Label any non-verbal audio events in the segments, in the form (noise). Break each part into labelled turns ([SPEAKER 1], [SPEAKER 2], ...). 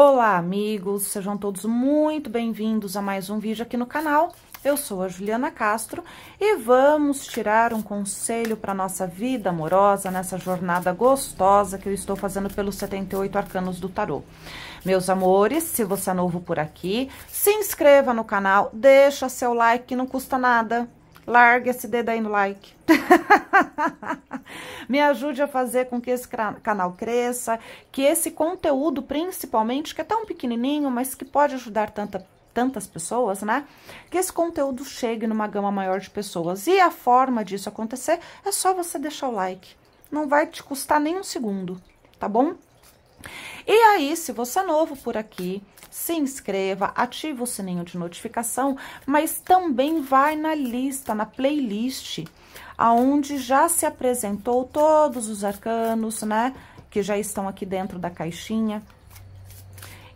[SPEAKER 1] Olá, amigos, sejam todos muito bem-vindos a mais um vídeo aqui no canal. Eu sou a Juliana Castro e vamos tirar um conselho para nossa vida amorosa nessa jornada gostosa que eu estou fazendo pelos 78 arcanos do tarô. Meus amores, se você é novo por aqui, se inscreva no canal, deixa seu like não custa nada. Larga esse dedo aí no like. (laughs) Me ajude a fazer com que esse canal cresça, que esse conteúdo, principalmente, que é tão pequenininho, mas que pode ajudar tanta tantas pessoas, né? Que esse conteúdo chegue numa gama maior de pessoas. E a forma disso acontecer é só você deixar o like. Não vai te custar nem um segundo, tá bom? E aí, se você é novo por aqui, se inscreva, ative o sininho de notificação, mas também vai na lista, na playlist, aonde já se apresentou todos os arcanos, né? Que já estão aqui dentro da caixinha.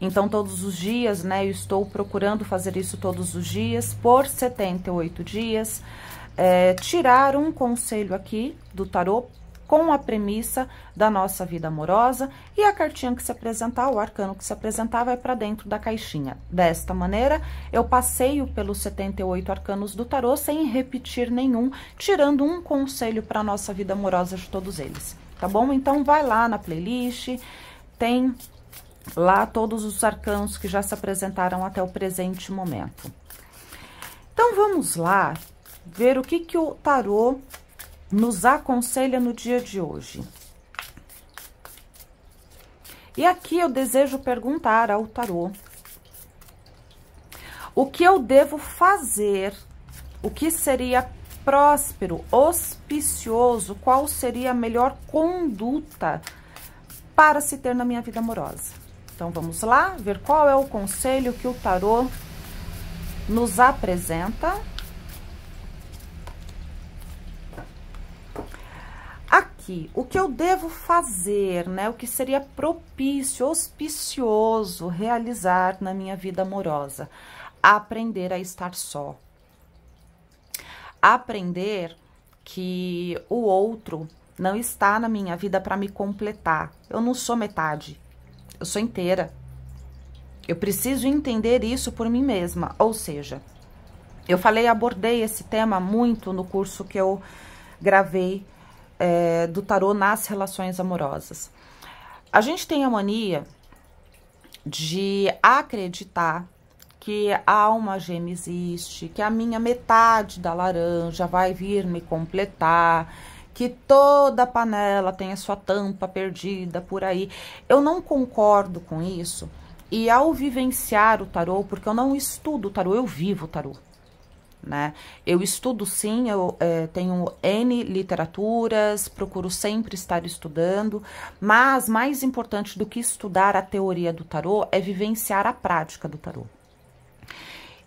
[SPEAKER 1] Então, todos os dias, né, eu estou procurando fazer isso todos os dias, por 78 dias, é, tirar um conselho aqui do tarô com a premissa da nossa vida amorosa e a cartinha que se apresentar, o arcano que se apresentar, vai para dentro da caixinha. Desta maneira, eu passeio pelos 78 arcanos do tarô sem repetir nenhum, tirando um conselho para nossa vida amorosa de todos eles, tá bom? Então, vai lá na playlist, tem lá todos os arcanos que já se apresentaram até o presente momento. Então, vamos lá ver o que, que o tarô nos aconselha no dia de hoje. E aqui eu desejo perguntar ao tarô o que eu devo fazer, o que seria próspero, auspicioso, qual seria a melhor conduta para se ter na minha vida amorosa. Então, vamos lá ver qual é o conselho que o tarô nos apresenta. Aqui, o que eu devo fazer, né? O que seria propício, auspicioso realizar na minha vida amorosa? Aprender a estar só. Aprender que o outro não está na minha vida para me completar. Eu não sou metade eu sou inteira. Eu preciso entender isso por mim mesma. Ou seja, eu falei, abordei esse tema muito no curso que eu gravei é, do tarô nas relações amorosas. A gente tem a mania de acreditar que a alma gêmea existe, que a minha metade da laranja vai vir me completar, que toda panela tem a sua tampa perdida por aí. Eu não concordo com isso. E ao vivenciar o tarô, porque eu não estudo o tarô, eu vivo o tarô. Né? Eu estudo sim, eu é, tenho N literaturas, procuro sempre estar estudando, mas mais importante do que estudar a teoria do tarô é vivenciar a prática do tarô.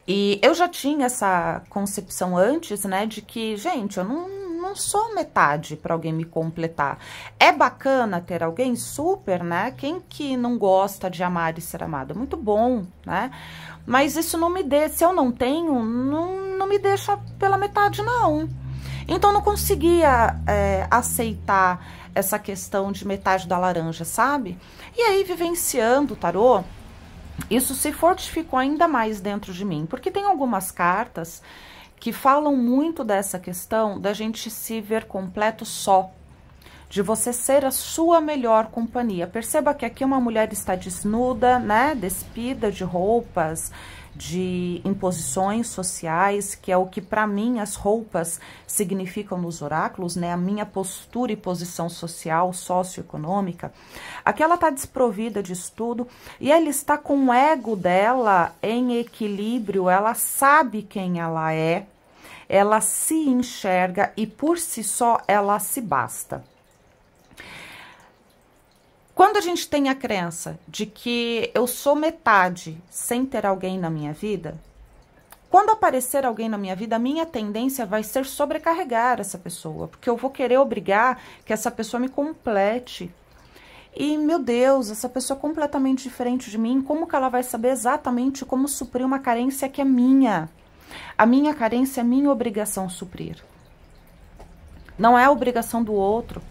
[SPEAKER 1] E eu já tinha essa concepção antes, né, de que, gente, eu não, não sou metade para alguém me completar. É bacana ter alguém super, né? Quem que não gosta de amar e ser amado? É muito bom, né? Mas isso não me deixa, se eu não tenho, não, não me deixa pela metade, não. Então, não conseguia é, aceitar essa questão de metade da laranja, sabe? E aí, vivenciando o tarô, isso se fortificou ainda mais dentro de mim, porque tem algumas cartas que falam muito dessa questão da gente se ver completo só, de você ser a sua melhor companhia. Perceba que aqui uma mulher está desnuda, né, despida de roupas, de imposições sociais, que é o que para mim as roupas significam nos oráculos, né? A minha postura e posição social, socioeconômica. Aqui ela está desprovida de estudo e ela está com o ego dela em equilíbrio, ela sabe quem ela é, ela se enxerga e por si só ela se basta. Quando a gente tem a crença de que eu sou metade sem ter alguém na minha vida, quando aparecer alguém na minha vida, a minha tendência vai ser sobrecarregar essa pessoa, porque eu vou querer obrigar que essa pessoa me complete. E, meu Deus, essa pessoa é completamente diferente de mim, como que ela vai saber exatamente como suprir uma carência que é minha? A minha carência é minha obrigação suprir. Não é a obrigação do outro.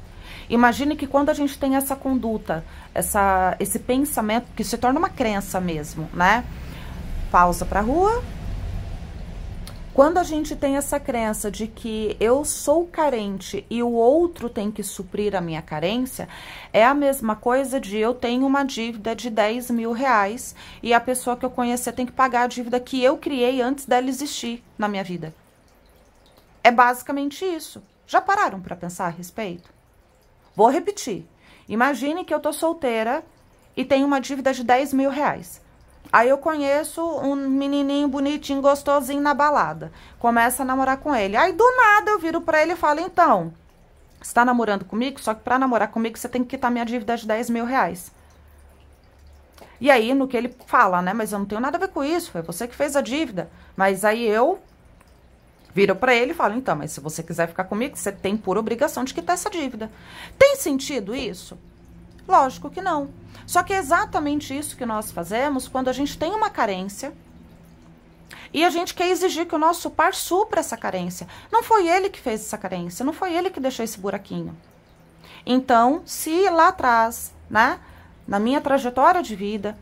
[SPEAKER 1] Imagine que quando a gente tem essa conduta, essa, esse pensamento que se torna uma crença mesmo, né? Pausa para rua. Quando a gente tem essa crença de que eu sou carente e o outro tem que suprir a minha carência, é a mesma coisa de eu tenho uma dívida de 10 mil reais e a pessoa que eu conhecer tem que pagar a dívida que eu criei antes dela existir na minha vida. É basicamente isso. Já pararam para pensar a respeito? Vou repetir. Imagine que eu tô solteira e tenho uma dívida de 10 mil reais. Aí eu conheço um menininho bonitinho, gostosinho na balada. Começa a namorar com ele. Aí do nada eu viro pra ele e falo: então, você tá namorando comigo? Só que pra namorar comigo você tem que quitar minha dívida de 10 mil reais. E aí, no que ele fala, né? Mas eu não tenho nada a ver com isso, foi você que fez a dívida. Mas aí eu Viro para ele e falo: então, mas se você quiser ficar comigo, você tem por obrigação de quitar essa dívida. Tem sentido isso? Lógico que não. Só que é exatamente isso que nós fazemos quando a gente tem uma carência e a gente quer exigir que o nosso par supra essa carência. Não foi ele que fez essa carência, não foi ele que deixou esse buraquinho. Então, se lá atrás, né, na minha trajetória de vida,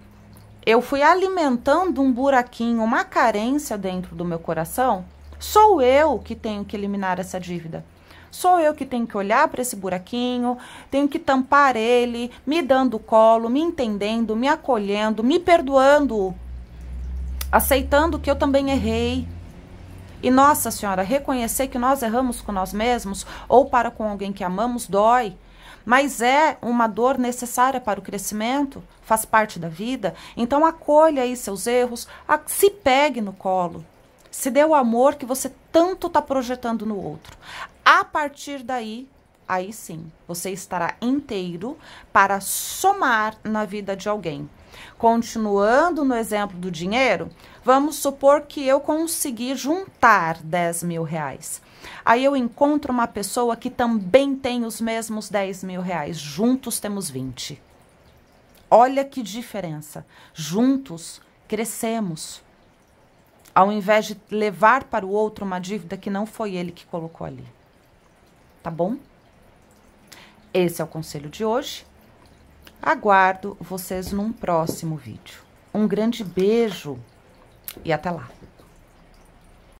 [SPEAKER 1] eu fui alimentando um buraquinho, uma carência dentro do meu coração, Sou eu que tenho que eliminar essa dívida. Sou eu que tenho que olhar para esse buraquinho, tenho que tampar ele, me dando colo, me entendendo, me acolhendo, me perdoando, aceitando que eu também errei. E nossa senhora, reconhecer que nós erramos com nós mesmos ou para com alguém que amamos dói, mas é uma dor necessária para o crescimento, faz parte da vida. Então acolha aí seus erros, se pegue no colo se dê o amor que você tanto está projetando no outro. A partir daí, aí sim, você estará inteiro para somar na vida de alguém. Continuando no exemplo do dinheiro, vamos supor que eu consegui juntar 10 mil reais. Aí eu encontro uma pessoa que também tem os mesmos 10 mil reais. Juntos temos 20. Olha que diferença. Juntos crescemos ao invés de levar para o outro uma dívida que não foi ele que colocou ali. Tá bom? Esse é o conselho de hoje. Aguardo vocês num próximo vídeo. Um grande beijo e até lá.